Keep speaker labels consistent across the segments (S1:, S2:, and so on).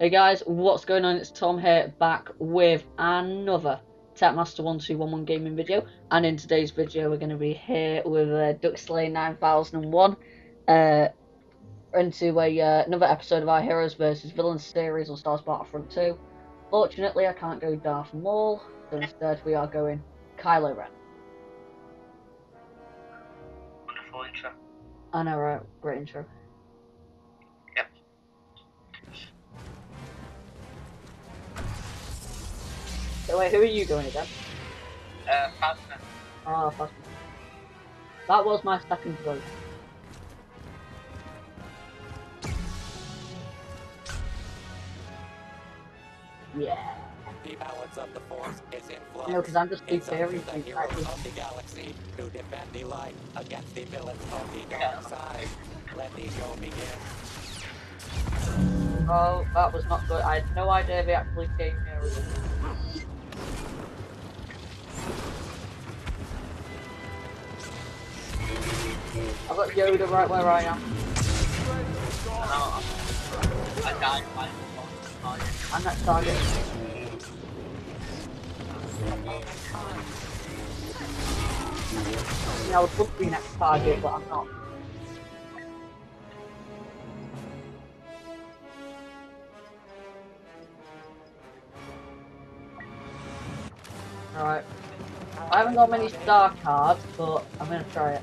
S1: Hey guys, what's going on? It's Tom here, back with another Techmaster1211 gaming video. And in today's video, we're going to be here with uh, DuckSlayer 9001 uh, into a, uh, another episode of our Heroes vs. Villains series on Star Battlefront 2. Fortunately, I can't go Darth Maul, so instead we are going Kylo Ren.
S2: Wonderful intro.
S1: I know, right? Great intro. So wait, who are you going again?
S2: Uh, Phasma.
S1: Ah, Phasma. That was my second vote. Yeah.
S3: The balance of the force is in flux.
S1: No, 'cause I'm just
S3: It's up
S1: very
S3: to the heroes of the galaxy to defend the light against the villains of the dark side. Let the show begin.
S1: Oh, that was not good. I had no idea they actually came here. I've got Yoda right where I am.
S2: I
S1: I'm next target. Yeah, I was supposed to be next target, but I'm not. Alright. I haven't got many star cards, but I'm gonna try it.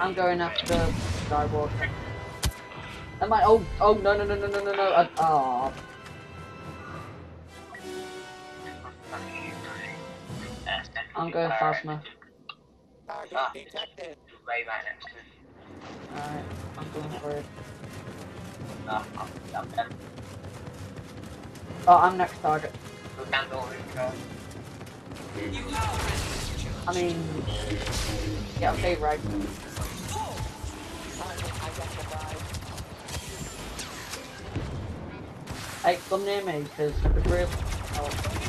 S1: I'm going after Skywalker. Am I? Oh, oh no no no no no no no! I, oh, I'm going Phasma.
S3: Target detected.
S2: Way right next to me.
S1: Alright, I'm going for it.
S2: I'm, I'm.
S1: Oh, I'm next target. I mean, yeah, okay, right. Hey, come near me, because it's real. Oh,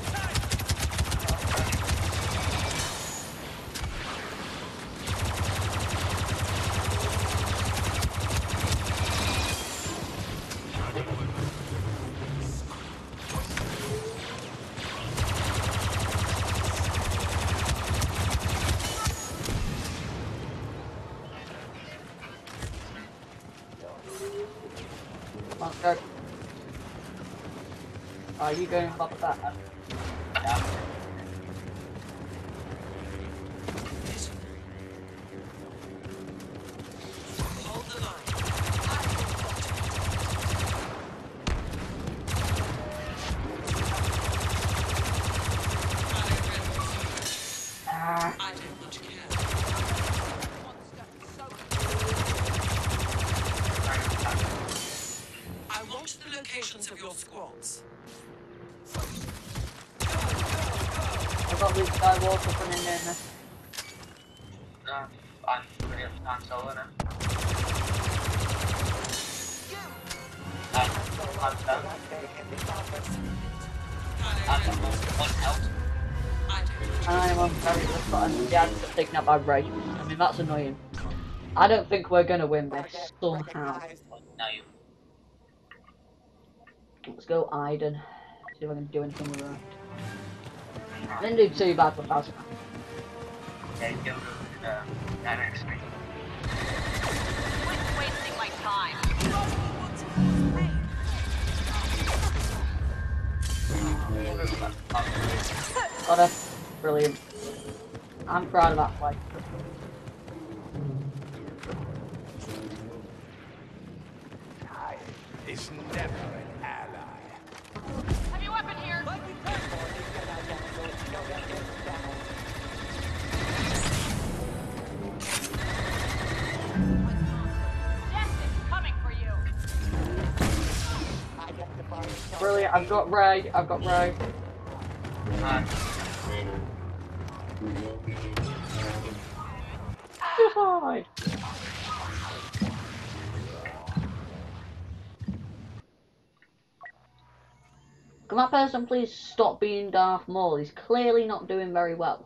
S1: Are you going above that?
S2: Yeah.
S4: Locations of your squads.
S1: I got Luke Skywalker coming in there.
S2: No, I'm pretty much Han Solo now. Uh, I'm done. I'm done. One health.
S4: I don't.
S1: And I am on very good button. Yeah, I'm just taken out by Rey. I mean, that's annoying. I don't think we're gonna win this somehow.
S2: No, you.
S1: Let's go Iden. See if I can do anything with her. I didn't do too bad for Phasma.
S2: Okay, go to uh, that.
S5: Quit wasting my time.
S1: Got her. Brilliant. I'm proud of that play.
S6: Time is never
S1: I've got Rey. I've got Rey.
S2: Uh,
S1: Suicide. Can that person please stop being Darth Maul? He's clearly not doing very well.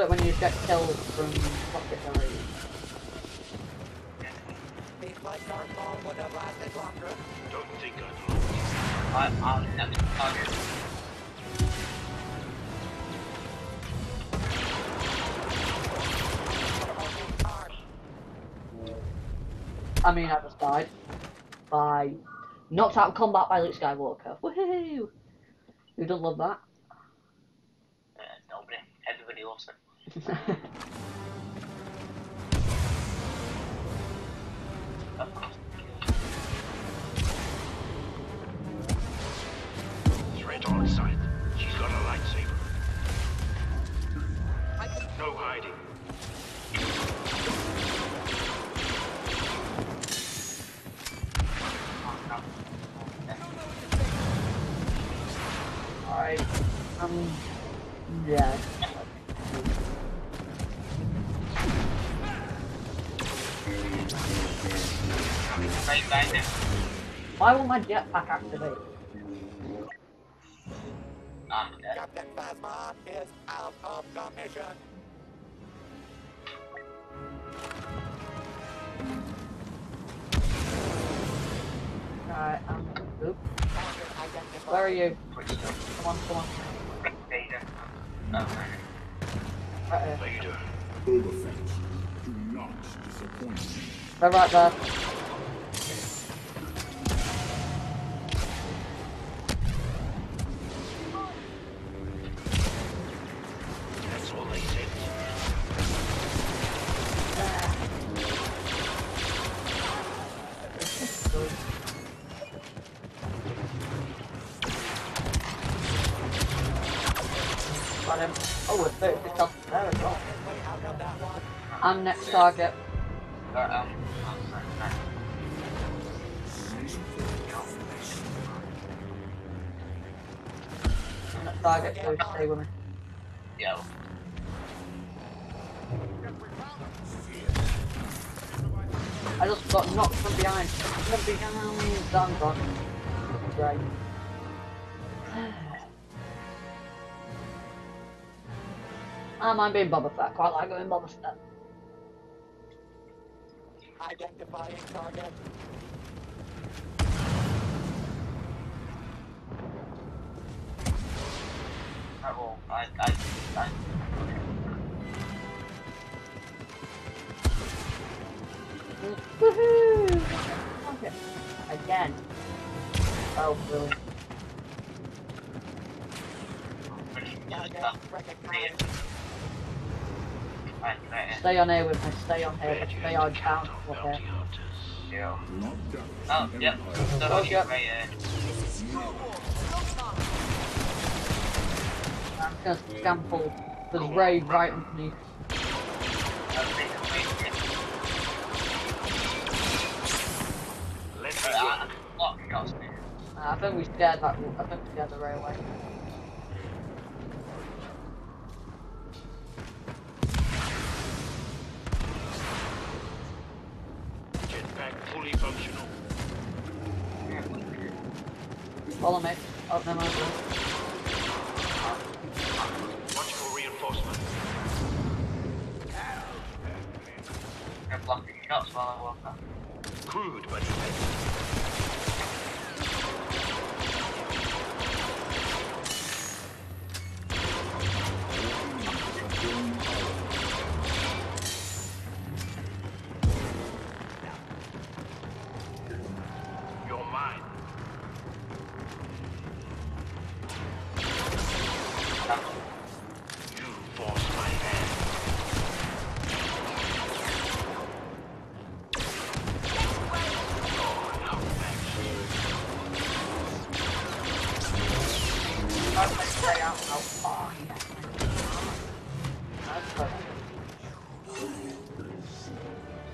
S1: it when you get killed from rocket dive.
S3: These lights aren't long would have lasted longer.
S6: Don't think I'd.
S2: I, I'll never target.
S1: I mean, I just died by knocked out of combat by Luke Skywalker. Woohoo! Who doesn't love that?
S2: Uh, nobody. Everybody loves it.
S1: Ha ha ha.
S2: Right, right now.
S1: Why won't my jetpack activate?
S2: I'm dead.
S3: Captain Phasma is out of commission.
S1: Alright, um. Oop.
S3: Target.
S1: Where are you?
S2: Which stuff?
S1: Come on, come on.
S2: Vader. Okay.
S1: Right here.
S6: Vader.
S5: Boba Fett, do not disappoint me.
S1: They're right there. Target. Target, stay with me.
S2: Yo.
S1: I just got knocked from behind. From behind. Done, gone. Great. I mind being Boba Fett. Quite like going Boba Fett.
S3: Identifying target.
S2: Will. I, I, I,
S1: Woohoo! Okay. Again. Oh, really?
S3: Target recognized.
S2: Right, right,
S1: Stay on here with me. Stay on here.
S6: Bet you
S1: Stay
S6: ain't
S1: on
S6: to
S1: down.
S6: count on
S1: Okay.
S6: bounty hunters.
S2: Yo.
S5: Locked down.
S2: Oh, yep. Stuff
S1: Oh,
S2: you
S1: yep.
S2: right here.
S1: I'm just gonna scample. There's Rey right underneath.
S2: Uh,
S1: I think we scared that. I think we scared the railway.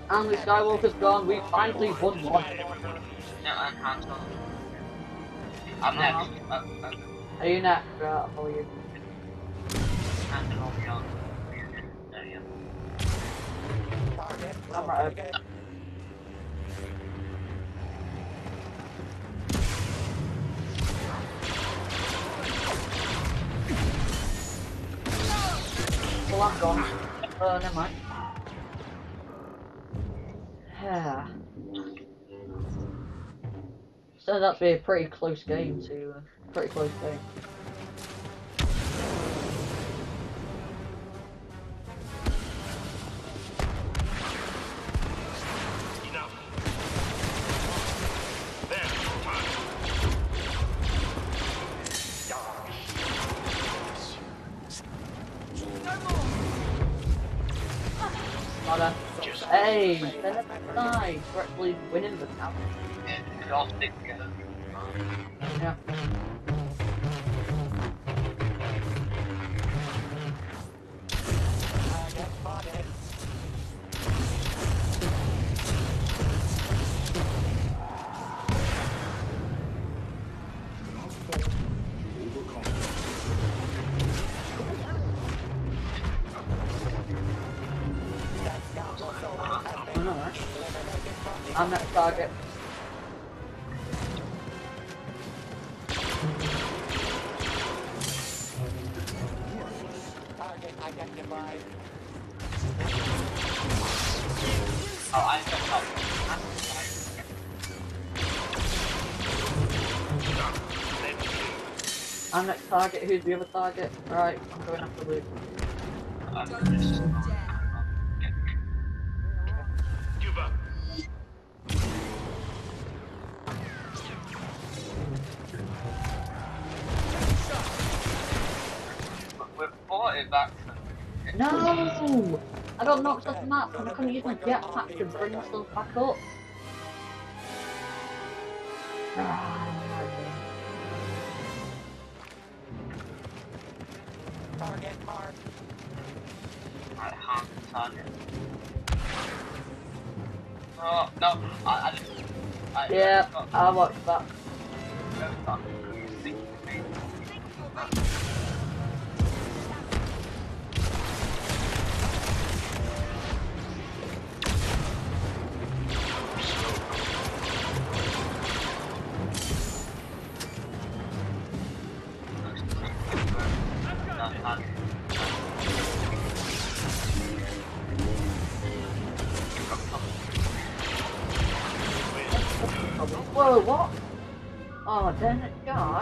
S1: And the Skywalker's gone. We finally won one.
S2: No, I can't I'm next. Uh, uh,
S1: Are you next? Right, I'll follow you.
S2: and then
S1: gone. Oh, never mind. Yeah. so that's be a pretty close game to uh, pretty close game. Winning the count.
S2: Yeah,
S6: do.
S1: I'm next target. Who's the other target? Alright, I'm going after Luke.
S2: We've fought it back.
S1: No! I got knocked off the map and I couldn't use my jetpack to bring myself back up.
S3: Target marked.
S2: Right, half the target. Oh, no, I, I didn't. I,
S1: Yeah,
S2: I,
S1: I watched that.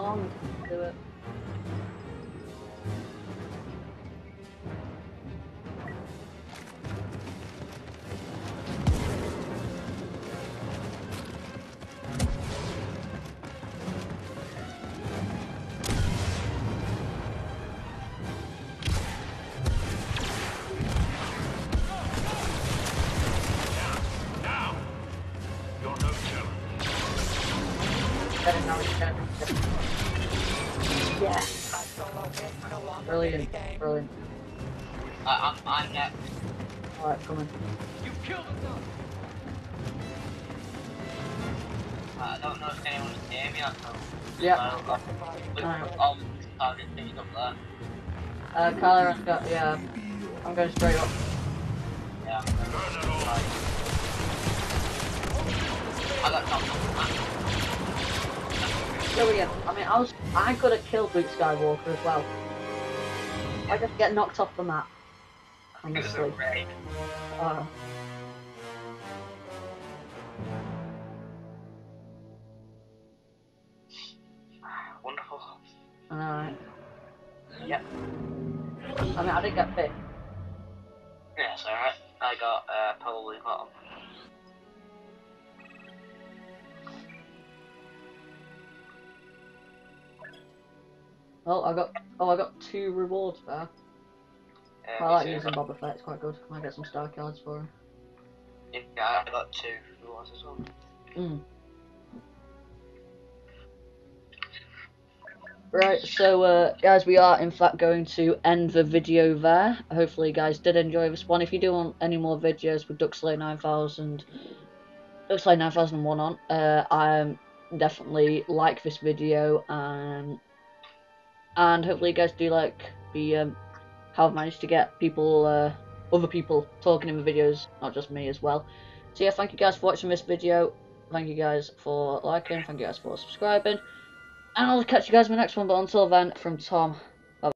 S1: Oh,
S6: come
S2: I, I'm, I'm next.
S1: Alright, come on.
S2: I don't know if anyone's near me. I don't.
S1: Yeah.
S2: So, uh,
S1: Alright.
S2: I'll target things up there.
S1: Uh, Kylo, I've got, yeah, I'm going straight up.
S2: Yeah. I'm gonna- Right. I got knocked off
S1: There we go. I mean, I was, I could have killed Luke Skywalker as well. I just get knocked off the map.
S2: the map. It was a
S1: Honestly.
S2: raid.
S1: Uh,
S2: Wonderful.
S1: alright.
S2: Yep.
S1: I mean, I didn't get picked.
S2: Yeah, it's alright. I got uh, probably bottom.
S1: Oh, I got, oh, I got two rewards there.
S2: Uh,
S1: I like using Boba Fett, it's quite good. I might get some star cards for him.
S2: Yeah, I got two rewards as well.
S1: Mm. Right, so uh, guys, we are in fact going to end the video there. Hopefully, you guys did enjoy this one. If you do want any more videos with DuckSlayer 9000, DuckSlayer 9001 on, uh, I definitely like this video, and and hopefully, you guys do like the um, how I've managed to get people, uh, other people talking in the videos, not just me as well. So yeah, thank you guys for watching this video. Thank you guys for liking. Thank you guys for subscribing. And I'll catch you guys in the next one. But until then, from Tom.
S5: Make,